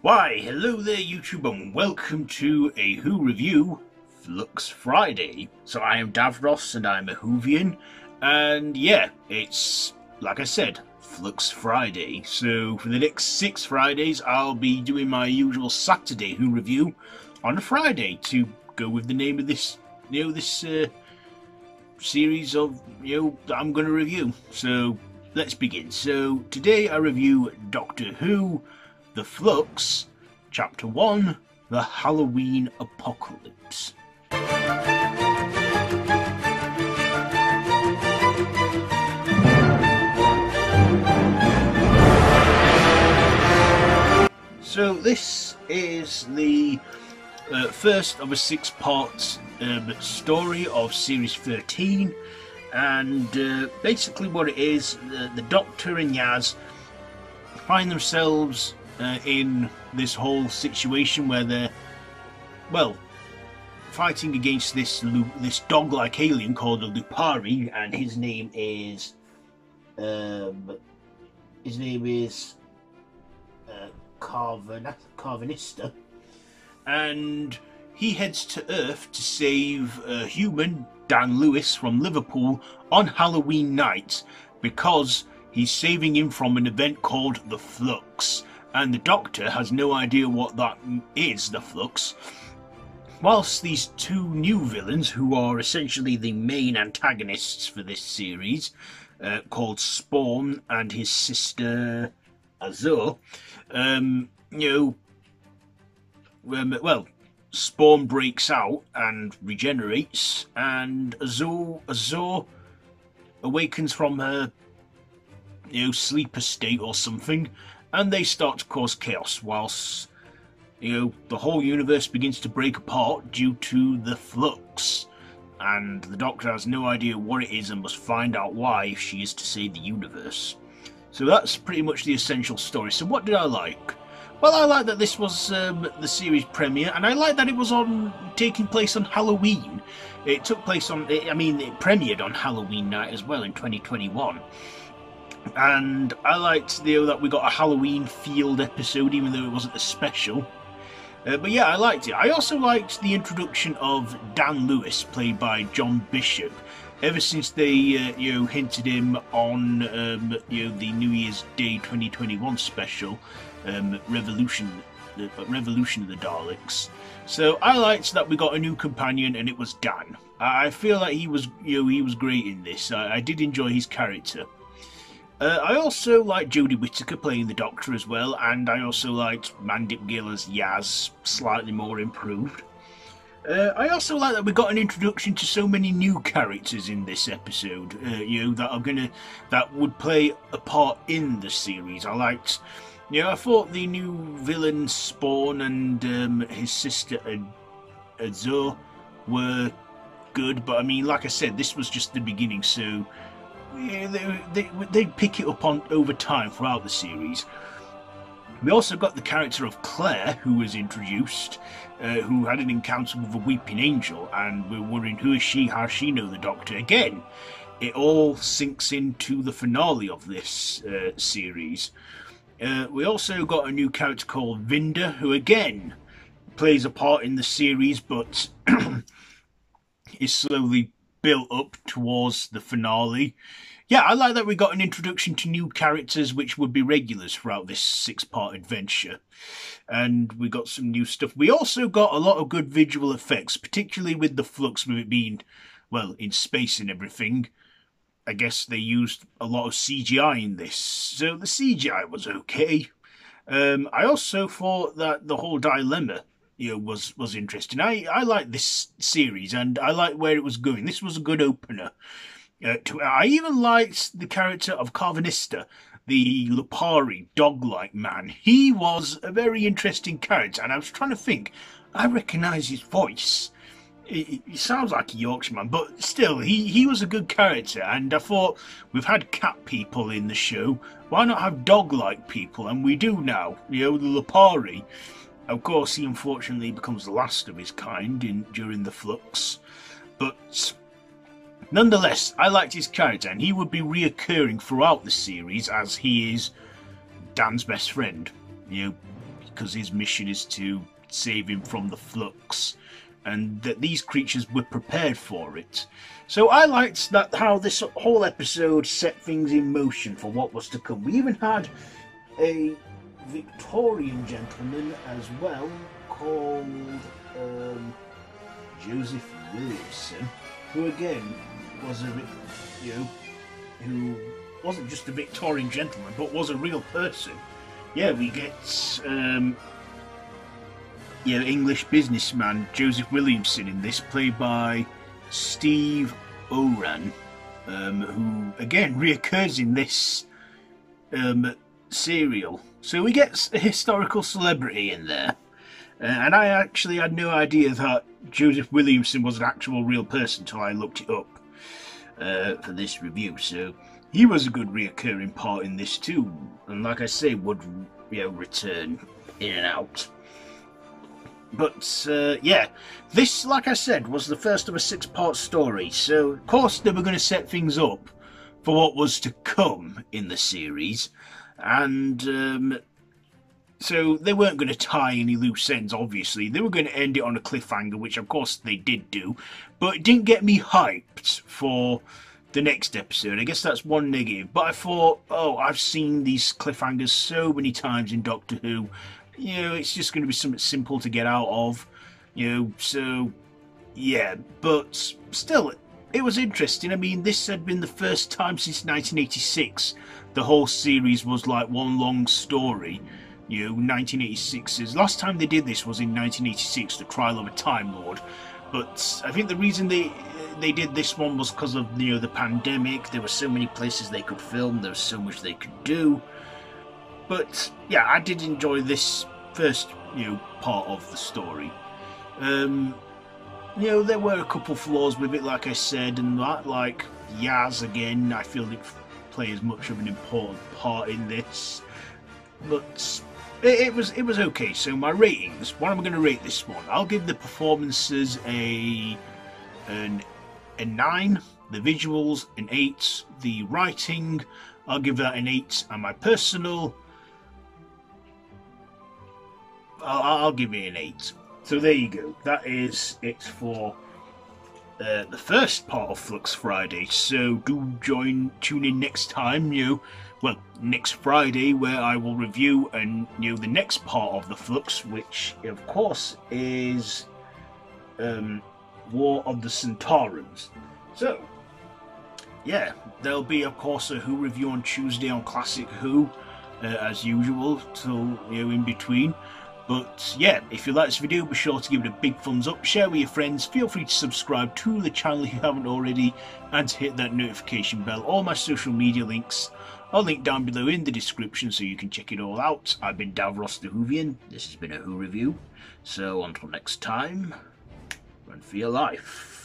Why, hello there YouTube and welcome to a Who review, Flux Friday. So I am DavRoss and I'm a Whovian, and yeah, it's, like I said, Flux Friday. So for the next six Fridays I'll be doing my usual Saturday Who review on a Friday to go with the name of this, you know, this uh, series of, you know, that I'm going to review. So let's begin. So today I review Doctor Who, The Flux, Chapter 1, The Halloween Apocalypse. So this is the uh, first of a six-part um, story of Series 13 and uh, basically what it is, the Doctor and Yaz find themselves uh, in this whole situation where they're, well, fighting against this this dog-like alien called a Lupari, and his name is, um, his name is uh, Karvan Karvanista, and he heads to Earth to save a human Dan Lewis from Liverpool on Halloween night because he's saving him from an event called the Flux, and the Doctor has no idea what that is, the Flux. Whilst these two new villains, who are essentially the main antagonists for this series, uh, called Swarm and his sister Azure, um, you know, um, well, Swarm breaks out and regenerates, and Azure, Azure awakens from her you know, sleeper state or something, and they start to cause chaos whilst you know the whole universe begins to break apart due to the flux. And the Doctor has no idea what it is and must find out why if she is to save the universe. So that's pretty much the essential story. So what did I like? Well, I like that this was um, the series premiere, and I like that it was on taking place on Halloween. It took place on, I mean, it premiered on Halloween night as well in 2021. And I liked know, that we got a Halloween field episode, even though it wasn't a special. Uh, but yeah, I liked it. I also liked the introduction of Dan Lewis, played by John Bishop. Ever since they, uh, you know, hinted him on, um, you know, the New Year's Day 2021 special, um, Revolution, the Revolution of the Daleks. So I liked that we got a new companion, and it was Dan. I feel like he was, you know, he was great in this. I, I did enjoy his character. Uh, I also liked Jodie Whittaker playing the Doctor as well, and I also liked Mandip Gill as Yaz, slightly more improved. Uh, I also like that we got an introduction to so many new characters in this episode. Uh, you know that are gonna that would play a part in the series. I liked yeah, I thought the new villain Swarm and um, his sister Azure were good, but I mean, like I said, this was just the beginning, so they, they, they'd pick it up on over time throughout the series. We also got the character of Claire, who was introduced, uh, who had an encounter with a weeping angel, and we're wondering who is she, how she know the Doctor. Again, it all sinks into the finale of this uh, series. Uh, we also got a new character called Vinder, who again plays a part in the series, but is slowly built up towards the finale. Yeah, I like that we got an introduction to new characters which would be regulars throughout this six-part adventure. And we got some new stuff. We also got a lot of good visual effects, particularly with the flux with it being, well, in space and everything. I guess they used a lot of CGI in this, so the CGI was okay. Um, I also thought that the whole dilemma you know, was was interesting. I I like this series and I like where it was going. This was a good opener. Uh, to, I even liked the character of Karvanista, the Lupari dog-like man. He was a very interesting character, and I was trying to think. I recognise his voice he, sounds like a Yorkshireman, but still, he, he was a good character. And I thought we've had cat people in the show, why not have dog-like people? And we do now. You know, the Lupari. Of course, he unfortunately becomes the last of his kind in during the flux, but nonetheless, I liked his character, and he would be reoccurring throughout the series as he is Dan's best friend. You know, because his mission is to save him from the flux, and that these creatures were prepared for it. So I liked that how this whole episode set things in motion for what was to come. We even had a Victorian gentleman as well called um, Joseph Williamson, who again was a you know who wasn't just a Victorian gentleman but was a real person. Yeah, we get um, yeah English businessman Joseph Williamson in this, played by Steve Oram, um, who again reoccurs in this um, serial. So we get a historical celebrity in there. Uh, and I actually had no idea that Joseph Williamson was an actual real person until I looked it up uh, for this review. So he was a good reoccurring part in this too, and like I say, would you know return in and out. But uh, yeah, this, like I said, was the first of a six-part story. So of course they were going to set things up for what was to come in the series, and um, so they weren't going to tie any loose ends, obviously. They were going to end it on a cliffhanger, which of course they did do, but it didn't get me hyped for the next episode. I guess that's one negative. But I thought, oh, I've seen these cliffhangers so many times in Doctor Who. You know, it's just going to be something simple to get out of. You know, so yeah. But still, it was interesting. I mean, this had been the first time since 1986 the whole series was like one long story you know, 1986 is last time they did this was in 1986, the trial of a Time Lord. But I think the reason they they did this one was because of you know the pandemic. There were so many places they could film. There was so much they could do. But yeah, I did enjoy this first you know part of the story. Um, you know, there were a couple flaws with it, like I said, and that like Yaz again. I feel it plays much of an important part in this, but it, it, was it was okay. So my ratings, what am I going to rate this one? I'll give the performances a an a nine, the visuals an eight, the writing I'll give that an eight, and my personal I'll, I'll give it an eight. So there you go. That is it for uh, the first part of Flux Friday. So do join, tune in next time. You. Well, next Friday, where I will review and you know the next part of the Flux, which of course is um, War of the Sontarans. So, yeah, there'll be of course a Who review on Tuesday on Classic Who, uh, as usual, till you know in between. But yeah, if you like this video, be sure to give it a big thumbs up, share with your friends, feel free to subscribe to the channel if you haven't already, and to hit that notification bell. All my social media links I'll link down below in the description so you can check it all out. I've been DavRoss the Whovian. This has been a Who review. So until next time, run for your life.